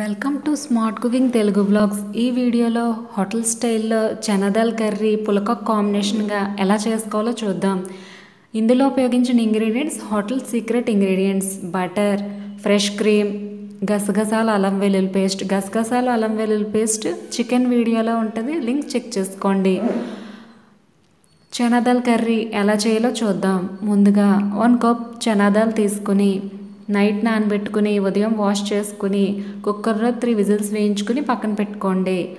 Welcome to smart cooking Telugu blogs ఈ వీడియోలో hotel స్టైల్లో చనదాల్ కర్రీ పులక కాంబినేషన్గా ఎలా చేసుకోవాలో చూద్దాం. ఇందులో ఉపయోగించిన ingredients hotel secret ingredients. Butter fresh cream గసగసాల అల్లం వెల్లుల్లి పేస్ట్. గసగసాల అల్లం వెల్లుల్లి పేస్ట్ చికెన్ వీడియోలో ఉంటుంది లింక్ చెక్ చేసుకోండి. చనాదాల్ కర్రీ ఎలా చేయాలో చూద్దాం. ముందుగా వన్ కప్ చనాదాల్ తీసుకుని నైట్ నానబెట్టుకుని ఉదయం వాష్ చేసుకుని కుక్కర్లో త్రీ విజిల్స్ వేయించుకుని పక్కన పెట్టుకోండి.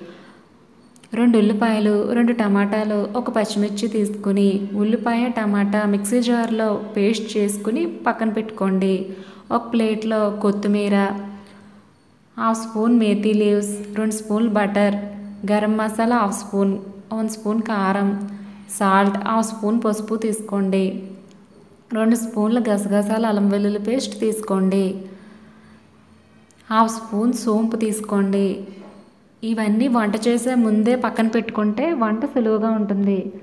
రెండు ఉల్లిపాయలు రెండు టమాటాలు ఒక పచ్చిమిర్చి తీసుకుని ఉల్లిపాయ టమాటా మిక్సీ జార్లో పేస్ట్ చేసుకుని పక్కన పెట్టుకోండి. ఒక ప్లేట్లో కొత్తిమీర హాఫ్ స్పూన్ మేథీ లీవ్స్ రెండు స్పూన్లు butter garam masala half spoon one spoon కారం సాల్ట్ హాఫ్ స్పూన్ పసుపు తీసుకోండి. రెండు స్పూన్ల గసగసాల అల్లం వెల్లుల్లి పేస్ట్ తీసుకోండి. హాఫ్ స్పూన్ సోంపు తీసుకోండి. ఇవన్నీ వంట చేసే ముందే పక్కన పెట్టుకుంటే వంట సులువుగా ఉంటుంది.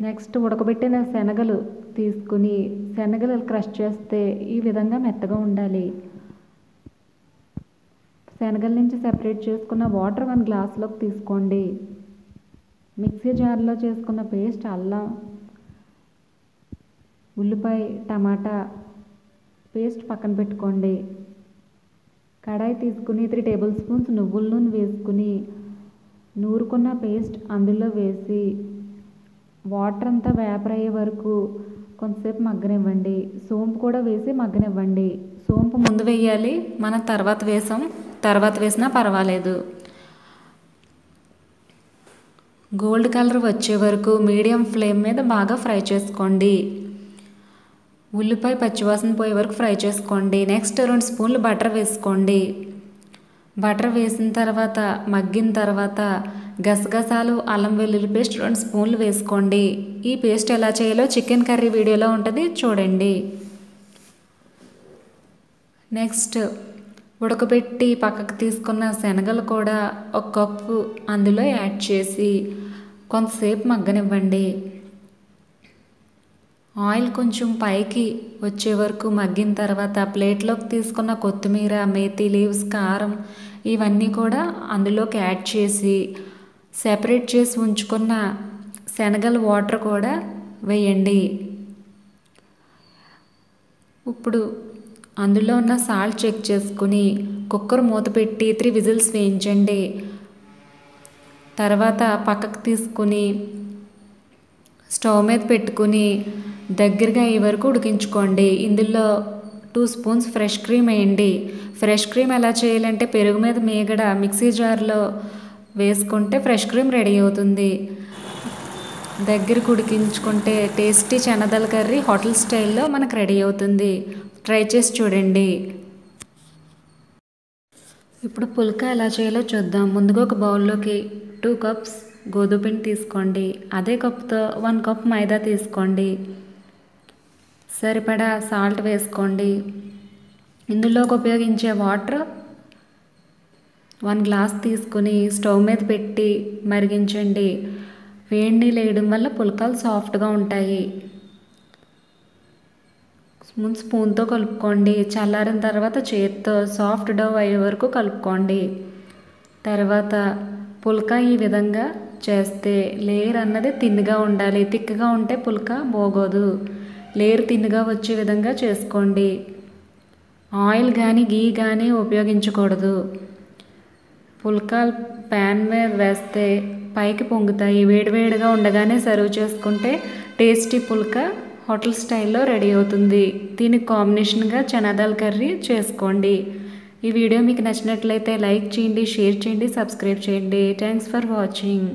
నెక్స్ట్ ఉడకబెట్టిన శనగలు తీసుకుని శనగలు క్రష్ చేస్తే ఈ విధంగా మెత్తగా ఉండాలి. శనగల నుంచి సెపరేట్ చేసుకున్న వాటర్ వన్ గ్లాస్లోకి తీసుకోండి. మిక్సీ జార్లో చేసుకున్న పేస్ట్ అల్లం ఉల్లిపాయ టమాటా పేస్ట్ పక్కన పెట్టుకోండి. కడాయి తీసుకుని త్రీ టేబుల్ స్పూన్స్ నువ్వుల నూనె వేసుకుని నూరుకున్న పేస్ట్ అందులో వేసి వాటర్ అంతా వేపర్ అయ్యే వరకు కొంతసేపు మగ్గనివ్వండి. సోంపు కూడా వేసి మగ్గనివ్వండి. సోంపు ముందు వేయాలి మనం తర్వాత వేసాం. తర్వాత వేసినా పర్వాలేదు. గోల్డ్ కలర్ వచ్చే వరకు మీడియం ఫ్లేమ్ మీద బాగా ఫ్రై చేసుకోండి. ఉల్లిపాయ పచ్చివాసన పోయే వరకు ఫ్రై చేసుకోండి. నెక్స్ట్ రెండు స్పూన్లు బటర్ వేసుకోండి. బటర్ వేసిన తర్వాత మగ్గిన తర్వాత గసగసాలు అల్లం వెల్లుల్లి పేస్ట్ రెండు స్పూన్లు వేసుకోండి. ఈ పేస్ట్ ఎలా చేయాలో చికెన్ కర్రీ వీడియోలో ఉంటుంది చూడండి. నెక్స్ట్ ఉడకబెట్టి పక్కకు తీసుకున్న శనగలు కూడా ఒక కప్పు అందులో యాడ్ చేసి కొంతసేపు మగ్గనివ్వండి. ఆయిల్ కొంచెం పైకి వచ్చే వరకు మగ్గిన తర్వాత ప్లేట్లోకి తీసుకున్న కొత్తిమీర మేతి లీవ్స్ కారం ఇవన్నీ కూడా అందులోకి యాడ్ చేసి సెపరేట్ చేసి ఉంచుకున్న శనగల వాటర్ కూడా వేయండి. ఇప్పుడు అందులో ఉన్న సాల్ట్ చెక్ చేసుకుని కుక్కర్ మూత పెట్టి త్రీ విజిల్స్ వేయించండి. తర్వాత పక్కకు తీసుకుని స్టవ్ మీద పెట్టుకుని దగ్గరగా అయ్యే వరకు ఉడికించుకోండి. ఇందులో టూ స్పూన్స్ ఫ్రెష్ క్రీమ్ వేయండి. ఫ్రెష్ క్రీమ్ ఎలా చేయాలంటే పెరుగు మీద మేగడ మిక్సీ జార్లో వేసుకుంటే ఫ్రెష్ క్రీమ్ రెడీ అవుతుంది. దగ్గరకు ఉడికించుకుంటే టేస్టీ చెనదల కర్రీ హోటల్ స్టైల్లో మనకు రెడీ అవుతుంది. ట్రై చేసి చూడండి. ఇప్పుడు పుల్కా ఎలా చేయాలో చూద్దాం. ముందుగా ఒక బౌల్లోకి టూ కప్స్ గోధుమ పిండి తీసుకోండి. అదే కప్తో వన్ కప్ మైదా తీసుకోండి. సరిపడా సాల్ట్ వేసుకోండి. ఇందులోకి ఉపయోగించే వాటర్ వన్ గ్లాస్ తీసుకుని స్టవ్ మీద పెట్టి మరిగించండి. వేడి నీళ్ళు వేయడం వల్ల పుల్కాలు సాఫ్ట్గా ఉంటాయి. ముందు స్పూన్తో కలుపుకోండి. చల్లారిన తర్వాత చేతితో సాఫ్ట్ డవ్ అయ్యే వరకు కలుపుకోండి. తర్వాత పులక ఈ విధంగా చేస్తే లేయర్ అన్నది తిన్నగా ఉండాలి. తిక్కగా ఉంటే పులక బోగోదు లేరు తిన్నుగా వచ్చే విధంగా చేసుకోండి. ఆయిల్ కానీ గీ కానీ ఉపయోగించకూడదు. పుల్కాలు ప్యాన్ మీద వేస్తే పైకి పొంగుతాయి. వేడివేడిగా ఉండగానే సర్వ్ చేసుకుంటే టేస్టీ పుల్కా హోటల్ స్టైల్లో రెడీ అవుతుంది. దీనికి కాంబినేషన్గా చనాదాల్ కర్రీ చేసుకోండి. ఈ వీడియో మీకు నచ్చినట్లయితే లైక్ చేయండి షేర్ చేయండి సబ్స్క్రైబ్ చేయండి. Thanks for watching.